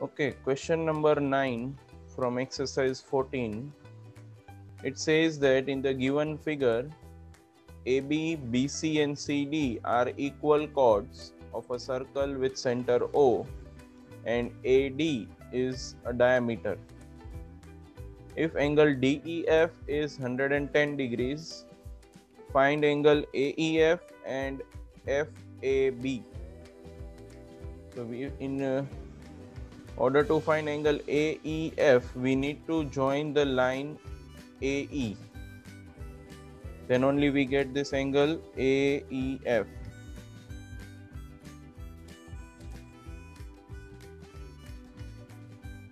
Okay, question number 9 from exercise 14. It says that in the given figure, AB, BC, and CD are equal chords of a circle with center O, and AD is a diameter. If angle DEF is 110 degrees, find angle AEF and FAB. So we in uh, order to find angle AEF, we need to join the line AE. Then only we get this angle AEF.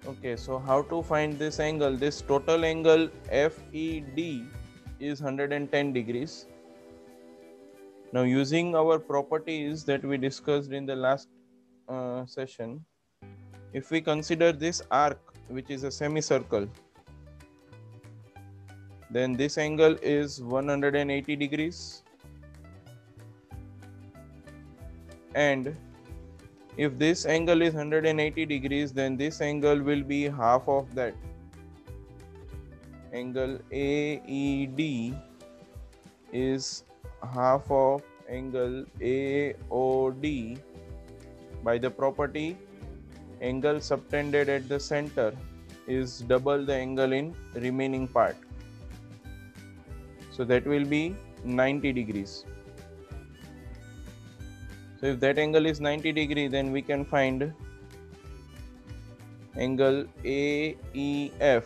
Okay, so how to find this angle? This total angle FED is 110 degrees. Now using our properties that we discussed in the last uh, session, if we consider this arc which is a semicircle, then this angle is 180 degrees. And if this angle is 180 degrees then this angle will be half of that. Angle AED is half of angle AOD by the property angle subtended at the center is double the angle in remaining part. So that will be 90 degrees. So if that angle is 90 degree then we can find angle AEF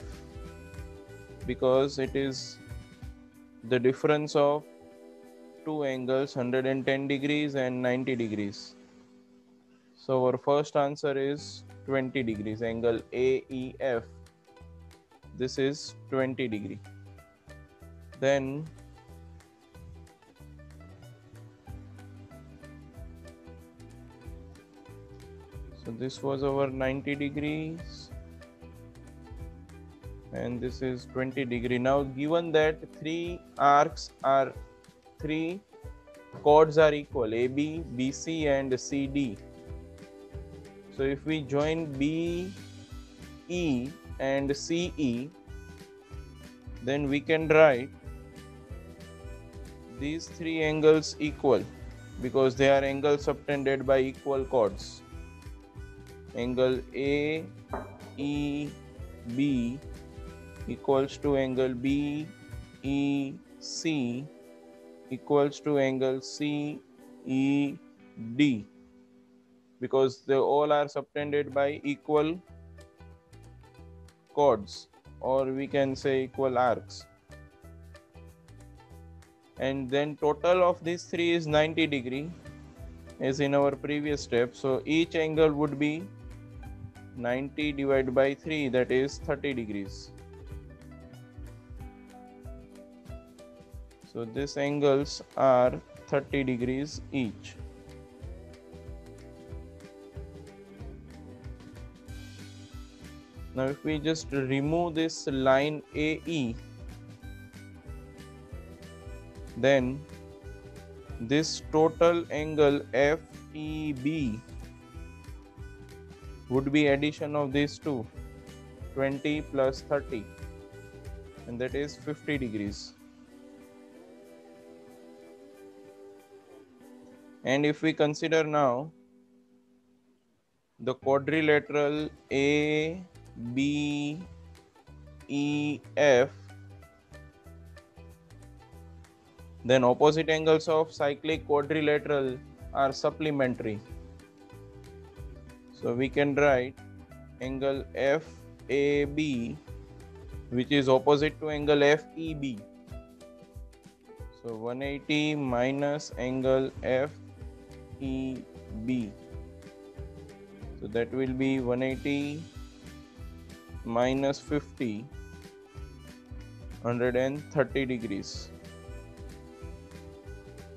because it is the difference of two angles 110 degrees and 90 degrees so our first answer is 20 degrees angle AEF this is 20 degree. Then so this was our 90 degrees. And this is 20 degree. Now given that three arcs are three chords are equal AB, BC and CD so if we join BE and CE then we can write these three angles equal because they are angles subtended by equal chords. Angle A E B equals to angle B E C equals to angle C E D because they all are subtended by equal chords or we can say equal arcs. And then total of these three is 90 degree as in our previous step. So each angle would be 90 divided by 3 that is 30 degrees. So these angles are 30 degrees each now if we just remove this line AE then this total angle FEB would be addition of these two 20 plus 30 and that is 50 degrees. And if we consider now the quadrilateral A B E F. Then opposite angles of cyclic quadrilateral are supplementary. So we can write angle FAB which is opposite to angle FEB so 180 minus angle FEB so that will be 180 minus 50 130 degrees.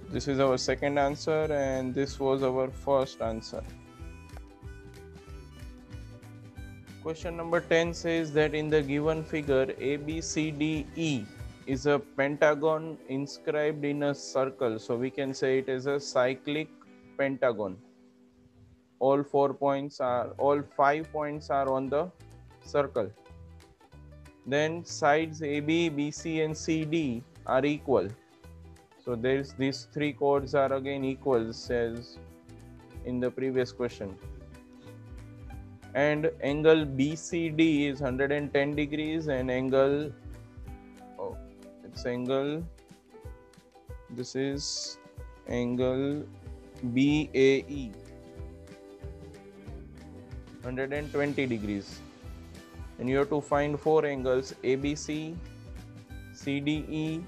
This is our second answer and this was our first answer. Question number 10 says that in the given figure ABCDE is a pentagon inscribed in a circle. So we can say it is a cyclic pentagon. All four points are all five points are on the circle. Then sides AB, BC and CD are equal. So there's these three chords are again equal as in the previous question. And angle BCD is 110 degrees and angle oh it's angle this is angle BAE 120 degrees and you have to find four angles ABC CDE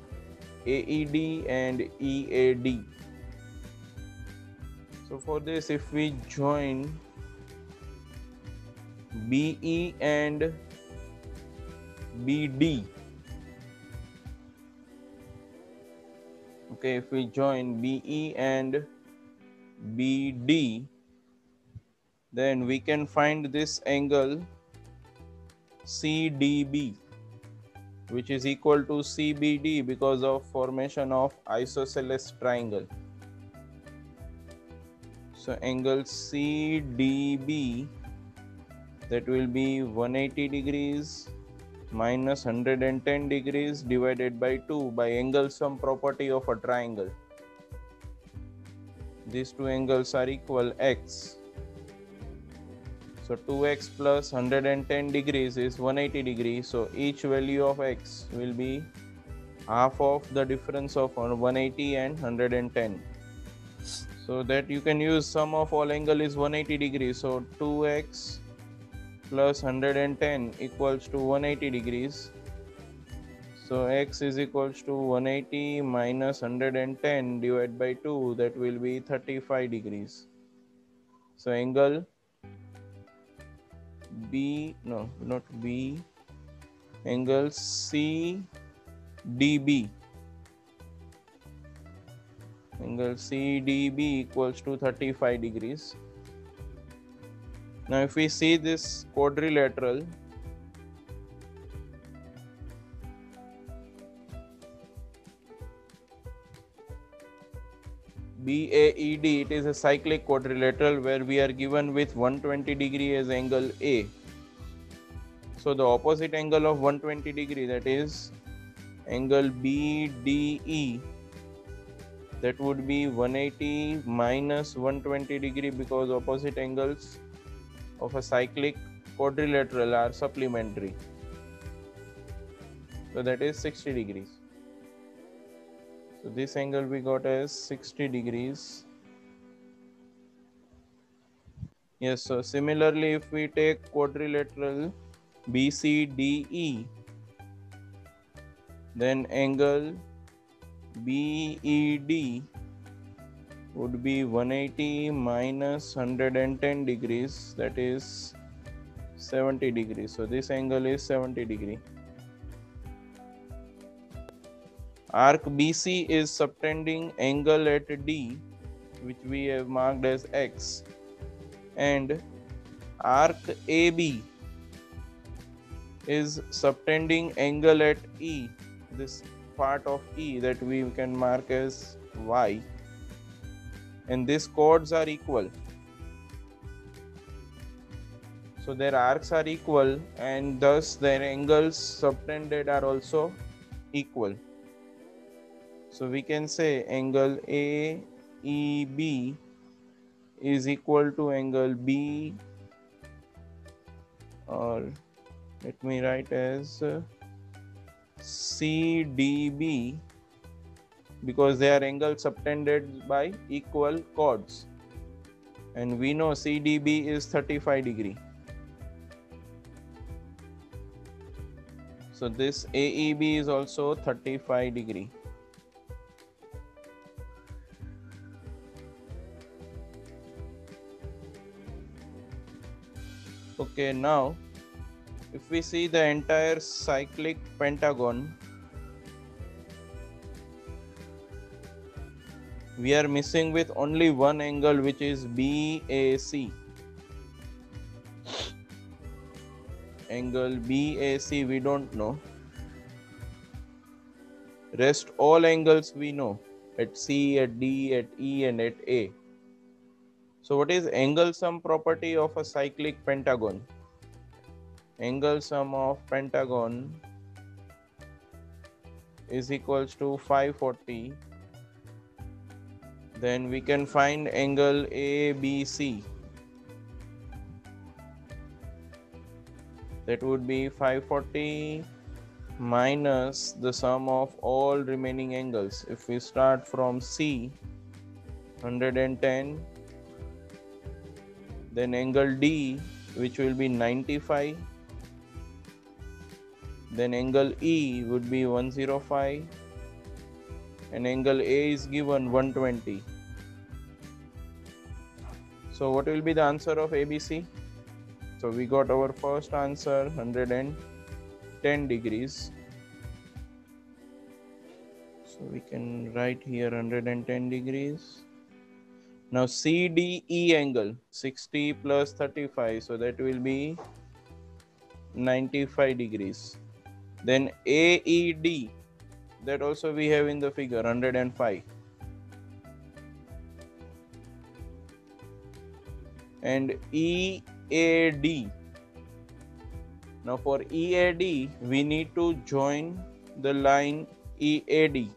AED and EAD so for this if we join BE and BD. Okay, if we join BE and BD, then we can find this angle CDB, which is equal to CBD because of formation of isosceles triangle. So angle CDB that will be 180 degrees minus 110 degrees divided by 2 by angle sum property of a triangle. These two angles are equal x. So 2x plus 110 degrees is 180 degrees. So each value of x will be half of the difference of 180 and 110. So that you can use sum of all angle is 180 degrees. So 2x plus 110 equals to 180 degrees. So x is equals to 180 minus 110 divided by 2 that will be 35 degrees. So angle B no not B angle C DB angle CDB equals to 35 degrees. Now if we see this quadrilateral, BAED, it is a cyclic quadrilateral where we are given with 120 degree as angle A. So the opposite angle of 120 degree that is angle BDE that would be 180 minus 120 degree because opposite angles of a cyclic quadrilateral are supplementary. So that is 60 degrees. So this angle we got as 60 degrees. Yes, so similarly if we take quadrilateral BCDE, then angle BED would be 180 minus 110 degrees that is 70 degrees. So this angle is 70 degree arc bc is subtending angle at d which we have marked as x. And arc ab is subtending angle at e this part of e that we can mark as y. And these chords are equal. So their arcs are equal and thus their angles subtended are also equal so we can say angle AEB is equal to angle B or let me write as CDB because they are angles subtended by equal chords and we know CDB is 35 degree. So this AEB is also 35 degree. Okay, now if we see the entire cyclic pentagon we are missing with only one angle which is BAC. Angle BAC we don't know. Rest all angles we know at C, at D, at E and at A. So what is angle sum property of a cyclic pentagon? Angle sum of pentagon is equals to 540 then we can find angle ABC that would be 540 minus the sum of all remaining angles. If we start from C 110 then angle D which will be 95 then angle E would be 105 and angle A is given 120 so what will be the answer of ABC so we got our first answer 110 degrees. So we can write here 110 degrees now CDE angle 60 plus 35 so that will be 95 degrees. Then AED that also we have in the figure 105 and EAD now for EAD we need to join the line EAD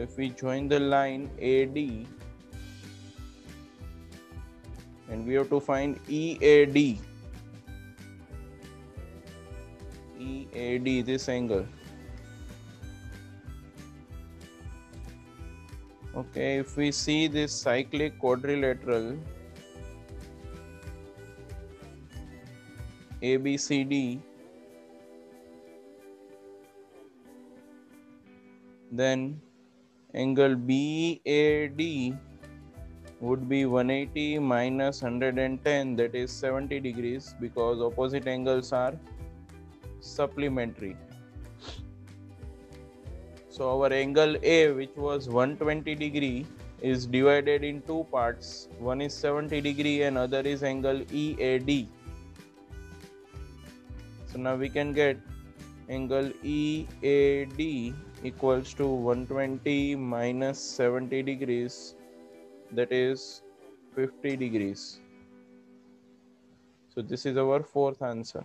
if we join the line AD and we have to find EAD EAD this angle. Okay if we see this cyclic quadrilateral ABCD then angle BAD would be 180 minus 110 that is 70 degrees because opposite angles are supplementary. So our angle A which was 120 degree is divided in two parts. One is 70 degree and other is angle EAD so now we can get angle EAD equals to 120 minus 70 degrees that is 50 degrees. So this is our fourth answer